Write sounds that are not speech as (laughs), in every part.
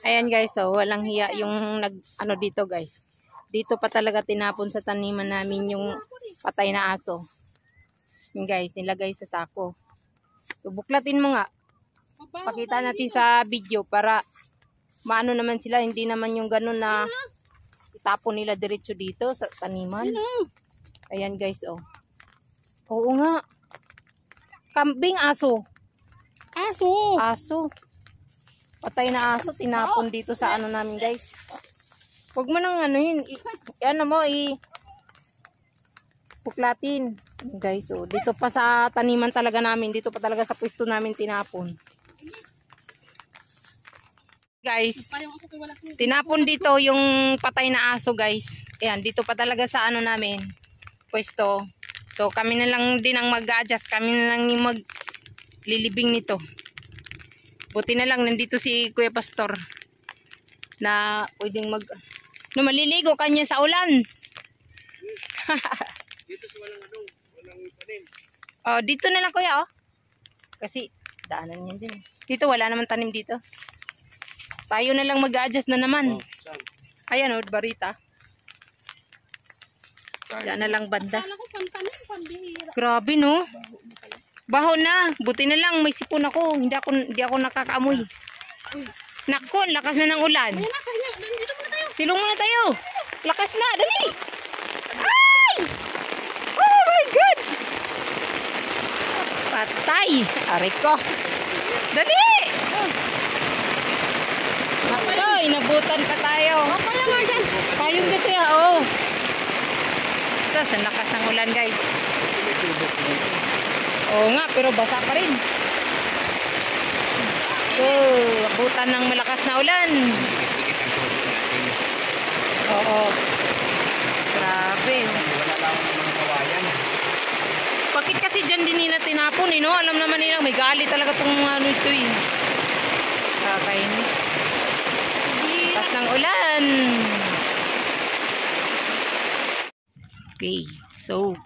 Ayan guys, so walang hiya yung nag ano dito guys. Dito pa talaga tinapon sa taniman namin yung patay na aso. Yung guys, nilagay sa sako. So buklatin mo nga. Pakita natin sa video para maano naman sila, hindi naman yung ganun na itapon nila diretso dito sa taniman. Ayan guys, oh. Oo nga. Kambing aso. Aso. Aso. Patay na aso, tinapon dito sa ano namin, guys. Huwag mo nang ano yun, i, ano mo, i, puklatin. Guys, oh, dito pa sa taniman talaga namin, dito pa talaga sa pwesto namin tinapon. Guys, tinapon dito yung patay na aso, guys. Ayan, dito pa talaga sa ano namin, pwesto. So, kami na lang din ang mag-adjust, kami na lang yung maglilibing nito. Buti na lang nandito si Kuya Pastor na pwedeng mag no maliligo kanya sa ulan. (laughs) Dito sa walang ano, walang tanim. Oh, dito na lang kuya oh. Kasi daanan niyan din. Dito wala naman tanim dito. Tayo na lang mag-adjust na naman. Oh, saan? Ayan oh, barita. Diyan na lang banda. Grabe no. Baho na. Buti na lang may sipon ako. Hindi ako hindi ako nakakaamoy. Nako, lakas na ng ulan. Na. Silong muna tayo. Lakas na, dali. Ay! Oh my God! Patay. Aray ko. Dali! Nako, inabutan pa tayo. Kaya nga dyan. Payong dito ya, oh. Sas, ang lakas ng ulan, guys. Oo nga, pero basa pa rin. So, abutan ng malakas na ulan. Oo. Grabe. Bakit kasi dyan din nila tinapon, eh, no? Alam naman nila, may gali talaga tong ano ito, eh. Kakainis. Lakas ng ulan. Okay, so,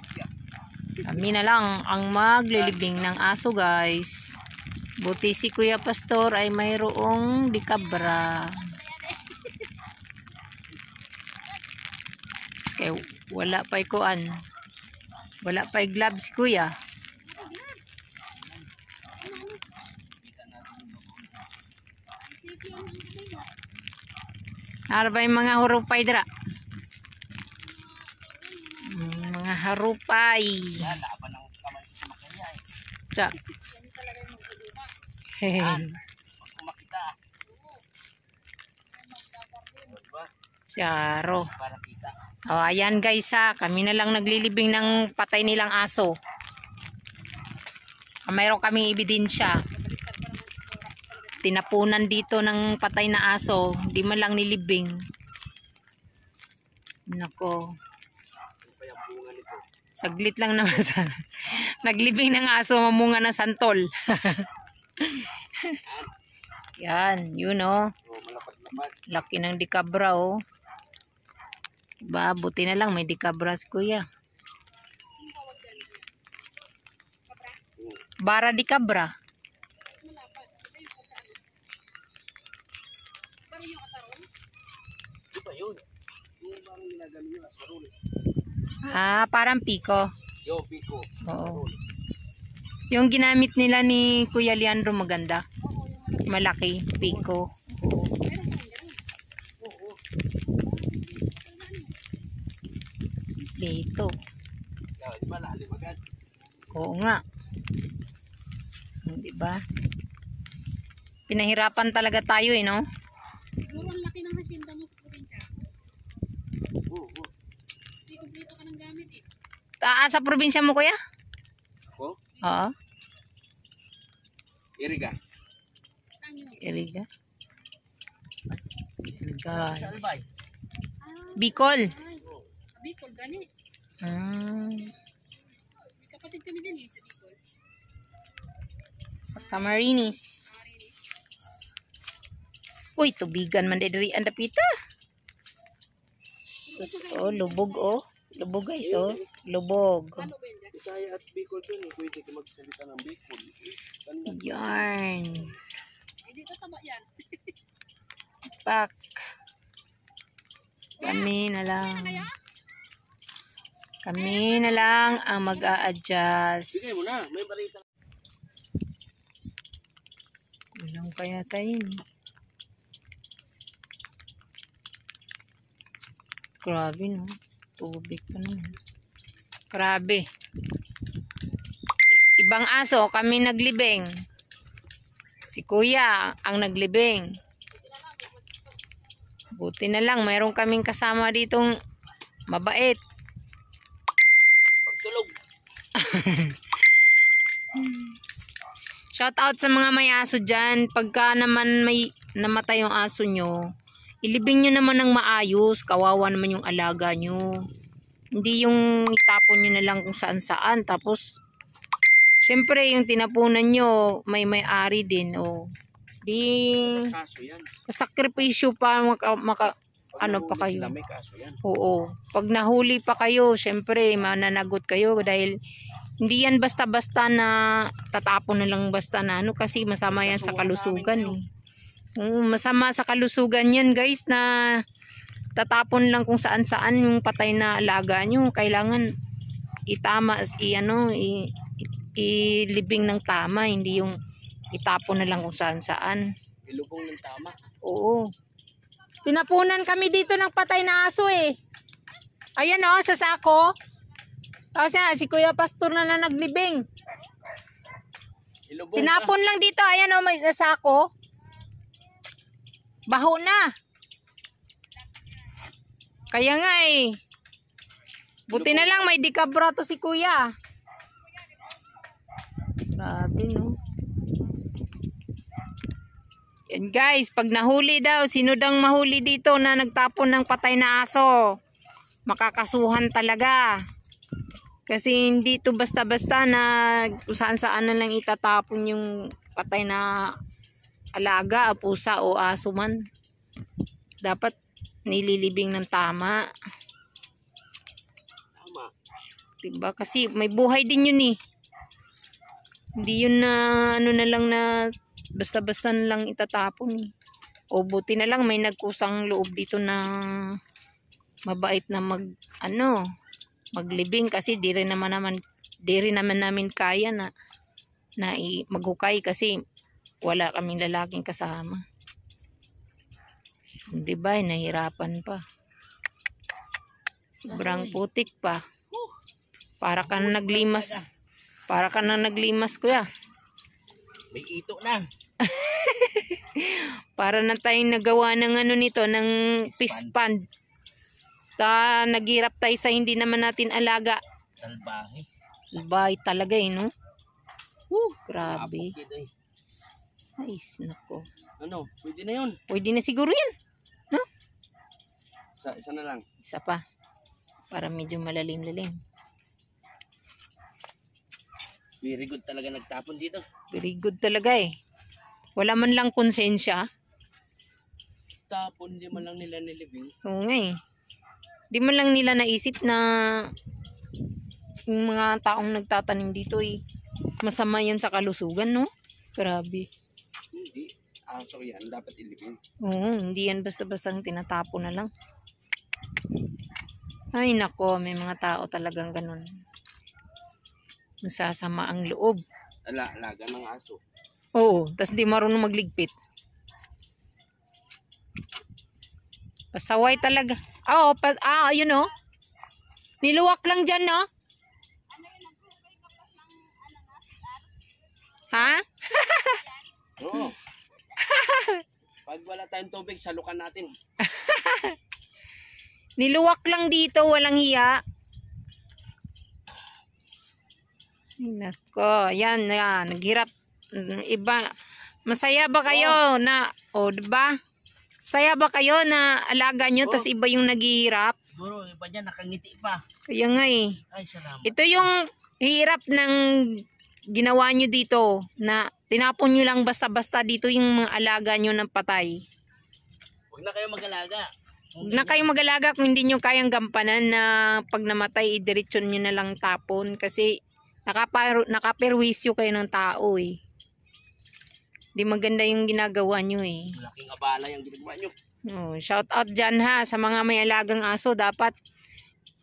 kami na lang ang maglilibing ng aso, guys. Buti si Kuya Pastor ay mayroong dikabra. Kaya wala pa'y kuan. Wala pa'y gloves, Kuya. Ara ba yung mga hurupay dra? Mm, Mga harupay. Yan, laban ng kamay sa makanya eh. Tsa. Hehe. Pag kumakita. Diba? Charo. Para kita. O, ayan guys ha. Kami na lang naglilibing ng patay nilang aso. Mayroon kaming ebidensya. Tinapunan dito ng patay na aso. Di man lang nilibing. Nako. Ano pa yung bunga nito? Saglit lang naman sa... (laughs) Naglibing ng aso, mamunga ng santol. (laughs) Yan, yun oh. Oh. Laki ng dikabra oh. Diba, buti na lang may dikabra si kuya. Bara dikabra. Di ba yun? Yung parang ginagamit nila sa rule. Ah, parang piko. Yo, Pico. Oo. Yung ginamit nila ni Kuya Leandro maganda. Malaki, piko. Dito. Oo nga. Di ba? Pinahirapan talaga tayo eh, no? Siguro ang laki ng hasinda mo sa probinsya. Oo, oo. Hindi kumplito ka ng gamit eh. Ah, sa probinsya mo, kuya? Ako? Oo. Iriga. Iriga. Iriga. Albay. Ah, Bicol. Bicol, gani. Ah, kapatid kami din eh, sa Bicol. sa Camarines. Marinis. Uy, tubigan man diri ang dapita. Sus, oh, lubog oh. Lubog guys oh. Lubog. Bisaya at Bicol dun eh. Pwede ka magsalita ng Bicol. Yarn. Eh, dito taba yan. palpak. Kami na lang. Kami na lang ang mag-a-adjust. Bigay mo na. May barita. Kulang kaya tayo. eh. Grabe no. Tubig pa naman. Grabe. Ibang aso, kami naglibing. Si kuya ang naglibing. Buti na lang, mayroon kaming kasama ditong mabait. Pagtulog. (laughs) Shout out sa mga may aso dyan. Pagka naman may namatay yung aso nyo, ilibing nyo naman ng maayos. Kawawa naman yung alaga nyo. Hindi yung itapon nyo na lang kung saan saan. Tapos, syempre yung tinapunan nyo, may may-ari din. O, di, Kaso yan. sakripisyo pa maka, maka, Pag Ano pa kayo? May kaso yan. Oo. Pag nahuli pa kayo, syempre mananagot kayo dahil hindi yan basta-basta na tatapon na lang basta na ano kasi masama yan sa kalusugan eh. Masama sa kalusugan yan guys na tatapon lang kung saan-saan yung patay na alaga nyo. Kailangan itama, i, ano, i, ilibing ng tama, hindi yung itapon na lang kung saan-saan. Ilubong ng tama. Oo. Tinapunan kami dito ng patay na aso eh. Ayan oh, sa sako. Tapos yan, si Kuya Pastor na na naglibing. Ilubong Tinapon lang dito. Ayan oh, may sa sako. Baho na. Kaya nga eh. Buti na lang may dikabrato si Kuya. Grabe no. Yan guys, pag nahuli daw, sino dang mahuli dito na nagtapon ng patay na aso? Makakasuhan talaga. Kasi hindi to basta-basta na kung saan-saan na lang itatapon yung patay na alaga, pusa o aso man. Dapat nililibing ng tama. Tama. Diba? Kasi may buhay din yun eh. Hindi yun na ano na lang na basta-basta na lang itatapon eh. O buti na lang may nagkusang loob dito na mabait na mag ano maglibing kasi di rin naman naman di rin naman namin kaya na na i- maghukay kasi wala kaming lalaking kasama. Di ba? Nahirapan pa. Sobrang putik pa. Para ka na naglimas. Para ka na naglimas, kuya. May ito na. (laughs) Para na tayong nagawa ng ano nito, ng fish pond. Ta, naghirap tayo sa hindi naman natin alaga. Salbahe. Sabay talaga eh, no? Woo, grabe. Eh. Ay, nako. Ano? Pwede na yun. Pwede na siguro yan. Isa, isa na lang. Isa pa. Para medyo malalim-lalim. Very good talaga nagtapon dito. Very good talaga eh. Wala man lang konsensya. Tapon, di man lang nila nilibing. Oo nga eh. Di man lang nila naisip na yung mga taong nagtatanim dito eh. Masama yan sa kalusugan, no? Grabe. Aso yan. Dapat ilibing. Oo, hindi yan basta-basta tinatapon na lang. Ay nako, may mga tao talagang ganun. Masasama ang loob. Ala, alaga ng aso. Oo, tas di marunong magligpit. Pasaway talaga. Ah, Oo, pa, ah, yun oh. Niluwak lang dyan, no? Ha? Wala tayong tubig, salukan natin. (laughs) Niluwak lang dito, walang hiya. Nako, yan, yan, naghirap. Iba, masaya ba kayo na, o, oh, diba? Masaya ba kayo na alaga nyo, Oh. tas iba yung naghihirap? Siguro, iba dyan, nakangiti pa. Kaya nga eh. Ay, salamat. Ito yung hirap ng ginawa nyo dito na tinapon nyo lang basta-basta dito yung mga alaga nyo ng patay. Huwag na kayo mag-alaga. Huwag na kayong mag-alaga kung hindi nyo kayang gampanan na pag namatay, idiretsyon nyo na lang tapon kasi nakapar nakaperwisyo kayo ng tao eh. Di maganda yung ginagawa nyo eh. Malaking abala yung ginagawa nyo. Oh, shout out dyan ha sa mga may alagang aso. Dapat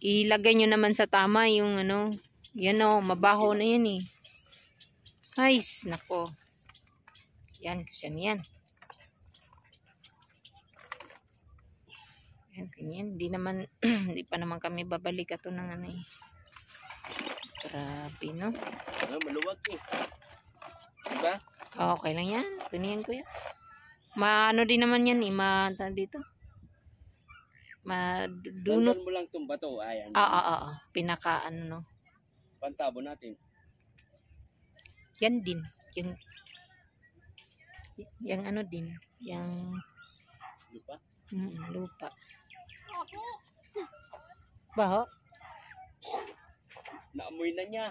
ilagay nyo naman sa tama yung ano. Yan o, mabaho na yan eh. Ay, nako. Yan, kasi yan. Ganyan. Di naman, (clears throat) di pa naman kami babalik ato ng ano eh. Grabe, no? Ah, maluwag eh. Diba? Okay lang yan. Tuniyan ko yan. Maano din naman yan eh. Ma, dito. Madunot. Dunot mo lang itong bato. Ayan. Ah, ah, ah. Pinaka ano, no. Pantabo natin. Yan din. Yung, yung ano din. Yung Lupa. mm, lupa. Baho? Naamoy na niya.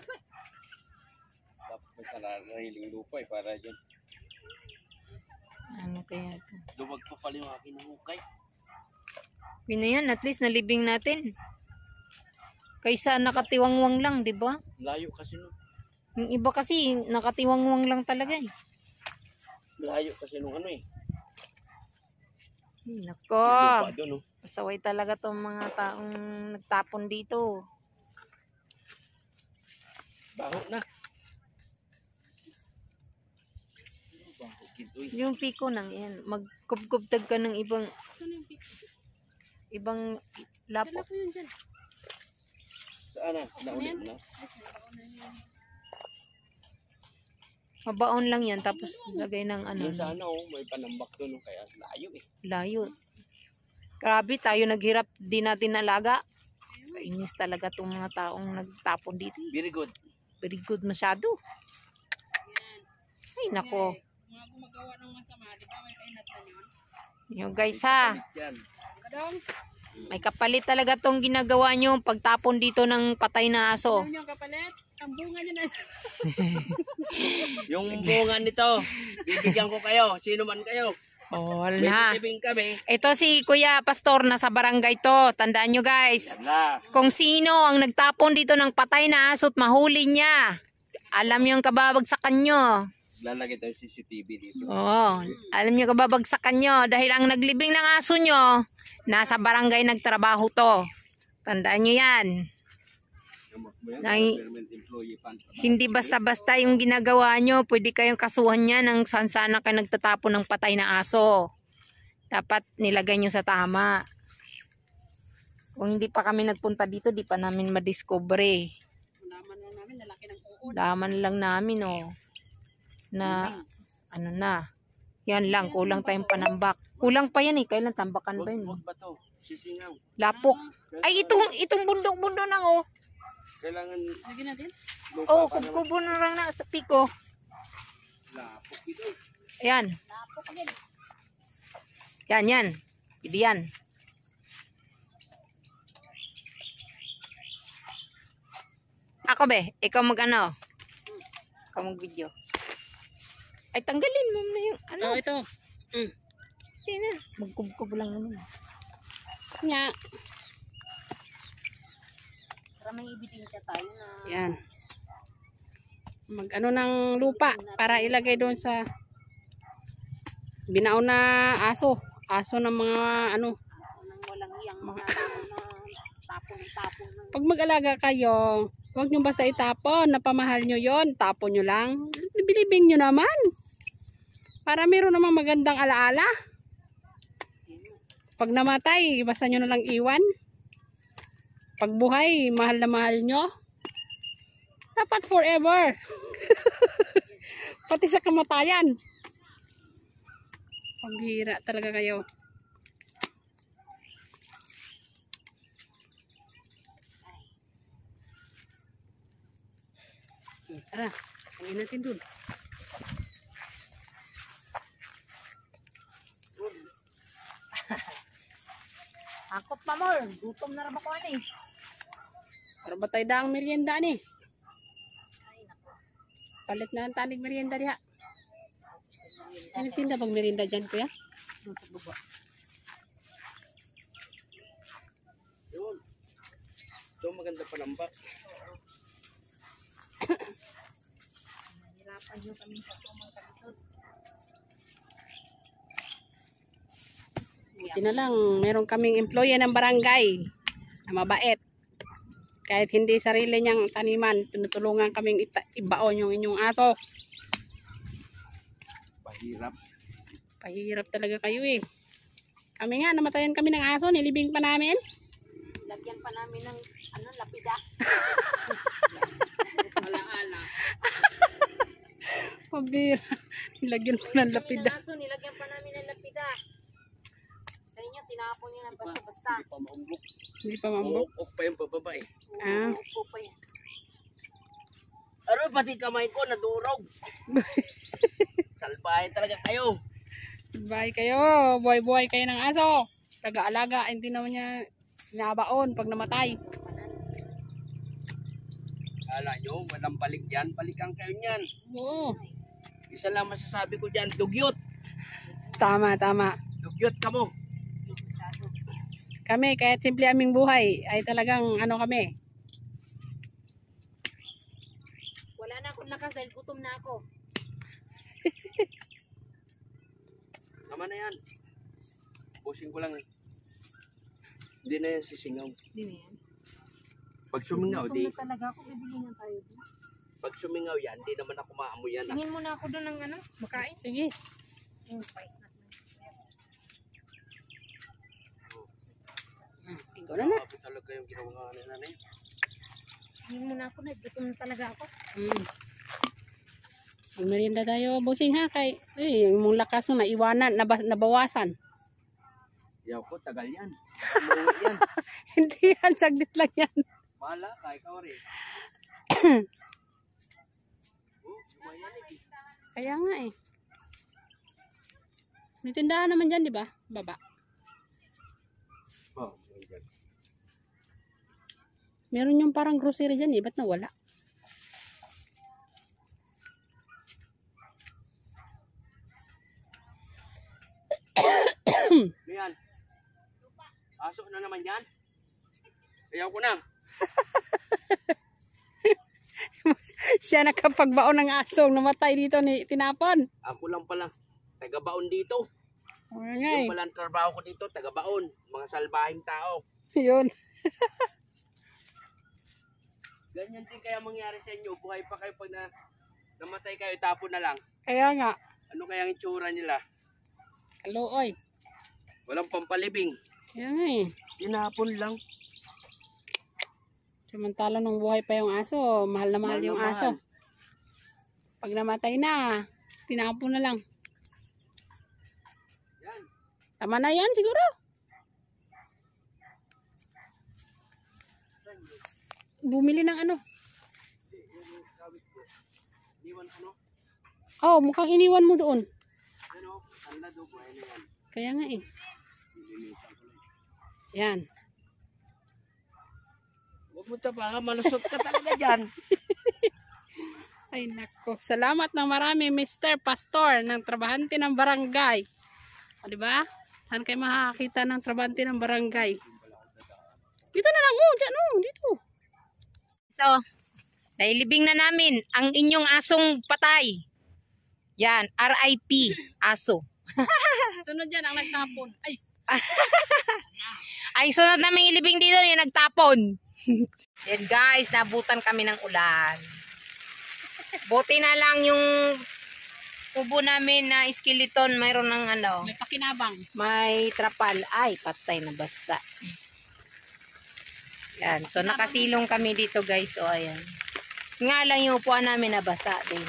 Dapat may sarariling lupa eh. Para dyan. Ano kaya ito? Luwag pa pala yung aking hukay. Yun na yan. At least nalibing natin. Kaysa nakatiwangwang lang, di ba? Layo kasi no. Yung iba kasi nakatiwangwang lang talaga eh. Layo kasi nung ano eh. Nako. Lupa doon no. Pasaway talaga tong mga taong nagtapon dito. Baho na. Yung piko nang yan. Magkubkubtag ka ng ibang ibang lapo. Saan na? Naulit na. Mabaon lang yan. Tapos lagay ng ano. Sana oh. May panambak doon oh. Kaya layo eh. Layo. Grabe, tayo naghirap. Di natin nalaga. Kainis talaga tong mga taong nagtapon dito. Very good. Very good masyado. Ay, nako. Mga gumagawa ng masama, di ba may kainat na yun? Yung guys ha. May kapalit talaga tong ginagawa nyo pagtapon dito ng patay na aso. ano yung kapalit? Ang bunga niya na. (laughs) Yung bunga nito. Bibigyan ko kayo. Sino man kayo. Oh, na. titibing kami. Ito si Kuya Pastor na sa barangay to. Tandaan nyo guys. Yan na. Kung sino ang nagtapon dito ng patay na aso at mahuli niya. Alam nyo ang kababagsakan nyo. Lalagay tayo CCTV dito. Oo. Alam nyo kababagsakan nyo. Dahil ang naglibing ng aso nyo, nasa barangay nagtrabaho to. Tandaan nyo yan. Pan. Hindi basta-basta yung ginagawa nyo. Pwede kayong kasuhan niya ng saan sana kayo nagtatapon ng patay na aso. Dapat nilagay nyo sa tama. Kung hindi pa kami nagpunta dito, di pa namin madiscover. Malaman lang namin, nalaki ng uod. Daman lang namin, oh. Na, ano na. Yan lang, kulang tayong panambak. Kulang pa yan eh. Kailan tambakan ba yun? Lapok. Ay, itong, itong bundok-bundok nang, oh. Kailangan Lagyan natin. lupa Oh, para kubkubo na lang na sa piko. lapok dito eh. Ayan. Lapok agad. Yan, yan. Pwede yan. Ako be, ikaw mag ano? Ikaw mag video. Ay, tanggalin mo na yung ano. Oh, ito. Mm. Hindi na. Magkubkub lang naman. Nga. Para may ebidensya tayo na Yan. Mag ano ng lupa para ilagay doon sa binaon na aso. Aso ng mga ano. nang walang iyang mga (laughs) tapon-tapon ng Pag mag-alaga kayo, huwag nyo basta itapon. Napamahal nyo yon Tapon nyo lang. Bilibing nyo naman. Para meron namang magandang alaala. Pag namatay, basta nyo na lang iwan. Pag buhay, mahal na mahal nyo. Dapat forever. (laughs) Pati sa kamatayan. Paghira talaga kayo. Tara, tangin natin dun. Akot pa more. Gutom na rin ako ano eh. Para ba tayo daang merienda ni? Palit na lang tanig merienda diha. Ano tinda pag merienda dyan kuya? Nasa baba. Yun. Ito maganda panamba. Nahirapan nyo kami sa tumang kalisod. Buti na lang, meron kaming employee ng barangay na mabait. Kahit hindi sarili niyang taniman, tinutulungan kaming ibaon yung inyong aso. Pahirap. Pahirap talaga kayo eh. Kami nga, namatayan kami ng aso, nilibing pa namin. Lagyan pa namin ng ano, lapida. Alaala. (laughs) Pabira. Nilagyan pa ng lapida. Aso, nilagyan pa namin ng lapida. Sa inyo, tinapon niyo na basta-basta. Hindi pa maumbok. Hindi pa mambok. Uok pa yung pababa eh. Ah. Upo pa yan. Ano pati kamay ko nadurog. (laughs) Salbahin talaga kayo. Bye kayo. Buhay-buhay kayo ng aso. Taga-alaga. Hindi naman niya nabaon pag namatay. Kala nyo, walang balik yan. Balikan kayo niyan. Oo. Isa lang masasabi ko dyan, dugyot. Tama, tama. Dugyot ka mo. Kami, kahit simple aming buhay, ay talagang ano kami. Wala na akong lakas dahil gutom na ako. (laughs) Naman na yan. Pusing ko lang. eh. Hindi na yan sisingaw. Hindi na yan. Pag sumingaw, Gutom di. na talaga ako. Bibili na tayo. Pag sumingaw yan, di naman ako maamoy yan. ah. Tingin mo na ako doon ng ano, makain. Sige. Yung na. Ikaw na na. Talaga yung ginawa ni nanay. Tingin mo na ako na. Gutom na talaga ako. Mm. Magmerienda tayo, busing ha, kay, eh, yung mong lakas mo naiwanan, naba, nabawasan. Yaw ko, tagal yan. Yan. (laughs) Hindi yan, saglit lang yan. Bahala ka, ikaw rin. (coughs) oh, eh. Kaya nga eh. May tindahan naman dyan, di ba? Baba. God. Meron yung parang grocery dyan eh, ba't nawala? (coughs) Ano yan? Aso na naman yan? Ayaw ko na. (laughs) Siya nakapagbaon ng asong namatay dito ni tinapon. Ako lang pala. Taga-baon dito. Oo nga eh. Yung pala ang trabaho ko dito, taga-baon. Mga salbahing tao. Yun. (laughs) Ganyan din kaya mangyari sa inyo. Buhay pa kayo pag na, namatay kayo, tapon na lang. Kaya nga. Ano kaya ang itsura nila? Kaluoy. Walang pampalibing. Kaya nga eh. Tinapon lang. Samantala nung buhay pa yung aso, mahal na mahal, Mahal na yung mahal. aso. Pag namatay na, tinapon na lang. Tama na yan siguro. Bumili ng ano. Iniwan ko, no? Oh, mukhang iniwan mo doon. Ano? Ano? Kaya nga eh. Yan. Huwag mo tapa malusot ka talaga dyan. (laughs) Ay nako. Salamat ng marami Mr. Pastor ng trabahante ng barangay. O, di ba? Saan kayo makakita ng trabahante ng barangay? Dito na lang, oh, dyan, oh, dito. So, nailibing na namin ang inyong asong patay. Yan, RIP, aso. (laughs) Sunod dyan ang nagtapon. Ay, Ay, sunod namin ilibing dito yung nagtapon. (laughs) Yan guys, nabutan kami ng ulan. Buti na lang yung kubo namin na skeleton, mayroon ng ano, may pakinabang. may trapal. Ay, patay na basa. Yan, so nakasilong kami dito guys. O, ayan. Nga lang yung upuan namin nabasa din.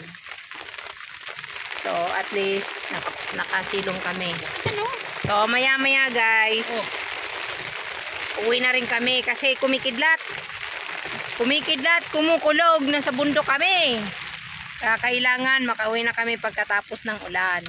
So, at least, nak- nakasilong kami. Ano? So, maya-maya guys, Oh. uwi na rin kami kasi kumikidlat. Kumikidlat, kumukulog, nasa bundok kami. Kaya kailangan makauwi na kami pagkatapos ng ulan.